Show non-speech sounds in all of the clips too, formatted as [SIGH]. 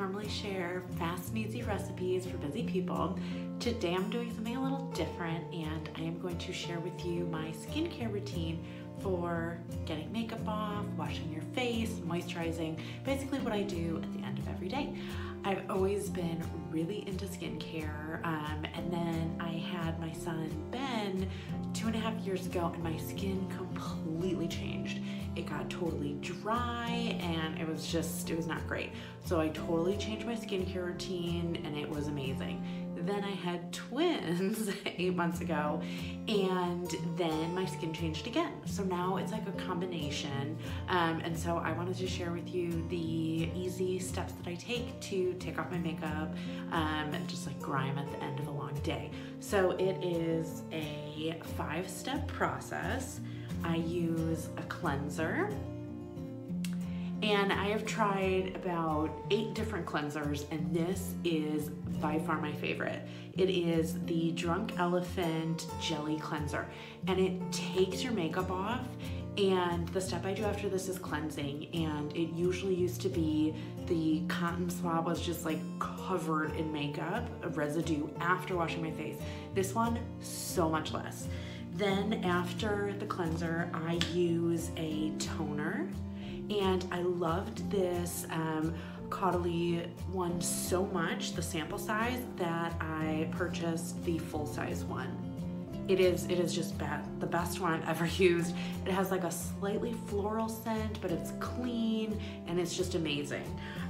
normally share fast and easy recipes for busy people. Today I'm doing something a little different and I am going to share with you my skincare routine for getting makeup off, washing your face, moisturizing, basically what I do at the end of every day. I've always been really into skincare um, and then I had my son Ben two and a half years ago and my skin completely changed. It got totally dry and it was just, it was not great. So I totally changed my skincare routine and it was amazing. Then I had twins [LAUGHS] eight months ago, and then my skin changed again. So now it's like a combination. Um, and so I wanted to share with you the easy steps that I take to take off my makeup um, and just like grime at the end of a long day. So it is a five step process. I use a cleanser. And I have tried about eight different cleansers, and this is by far my favorite. It is the Drunk Elephant Jelly Cleanser, and it takes your makeup off. And the step I do after this is cleansing, and it usually used to be the cotton swab was just like covered in makeup, residue after washing my face. This one, so much less. Then after the cleanser, I use a toner and I loved this um, Caudalie one so much, the sample size, that I purchased the full size one. It is, it is just bad, the best one I've ever [LAUGHS] used. It has like a slightly floral scent, but it's clean and it's just amazing.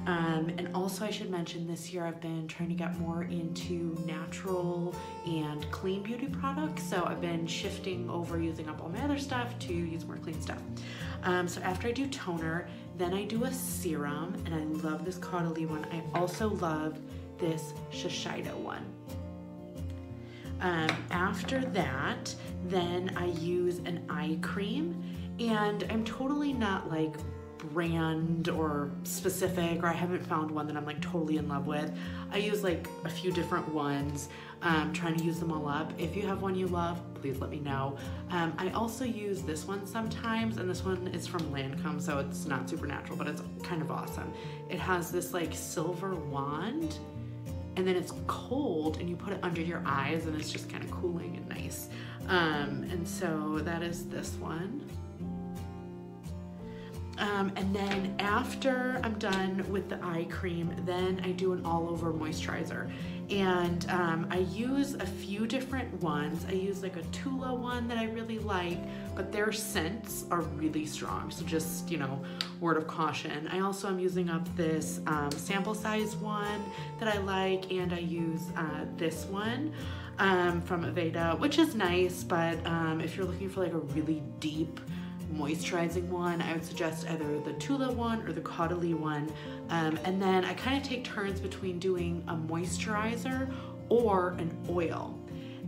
Um, and also I should mention this year I've been trying to get more into natural and clean beauty products. So I've been shifting over using up all my other stuff to use more clean stuff. Um, so after I do toner, then I do a serum and I love this Caudalie one. I also love this Shiseido one. Um, after that, then I use an eye cream and I'm totally not like brand or specific or I haven't found one that I'm like totally in love with. I use like a few different ones, um, trying to use them all up. If you have one you love, please let me know. Um, I also use this one sometimes and this one is from Lancome so it's not supernatural but it's kind of awesome. It has this like silver wand and then it's cold and you put it under your eyes and it's just kind of cooling and nice. Um, and so that is this one. Um, and then after I'm done with the eye cream, then I do an all over moisturizer. And um, I use a few different ones. I use like a Tula one that I really like, but their scents are really strong. So just, you know, word of caution. I also am using up this um, sample size one that I like, and I use uh, this one um, from Aveda, which is nice, but um, if you're looking for like a really deep, moisturizing one, I would suggest either the Tula one or the Caudalie one. Um, and then I kind of take turns between doing a moisturizer or an oil.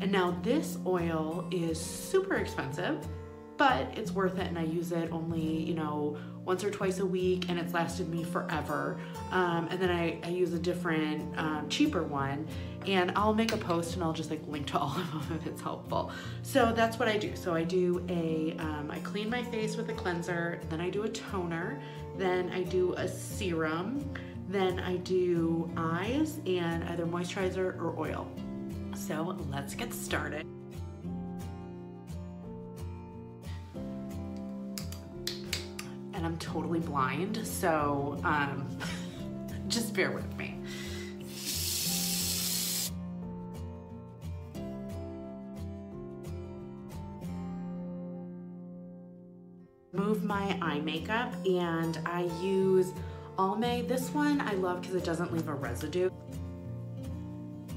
And now this oil is super expensive, but it's worth it and I use it only, you know, once or twice a week and it's lasted me forever. Um, and then I, I, use a different um, cheaper one and I'll make a post and I'll just like link to all [LAUGHS] of them if it's helpful. So that's what I do. So I do a, um, I clean my face with a cleanser, then I do a toner, then I do a serum, then I do eyes and either moisturizer or oil. So let's get started. And I'm totally blind, so um, [LAUGHS] just bear with me. Move my eye makeup and I use Almay. This one I love because it doesn't leave a residue.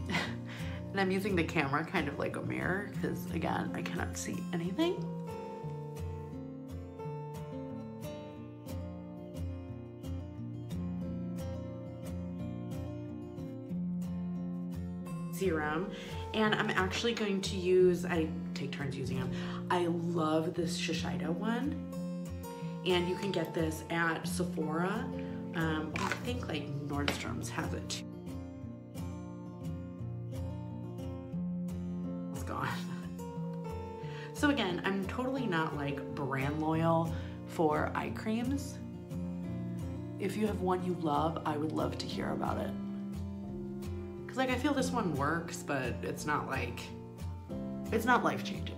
[LAUGHS] and I'm using the camera kind of like a mirror because again, I cannot see anything. serum and I'm actually going to use, I take turns using them. I love this Shiseido one and you can get this at Sephora. Um, I think like Nordstrom's has it too. It's gone. [LAUGHS] So again, I'm totally not like brand loyal for eye creams. if you have one you love, I would love to hear about it. Cause like I feel this one works, but it's not like it's not life changing.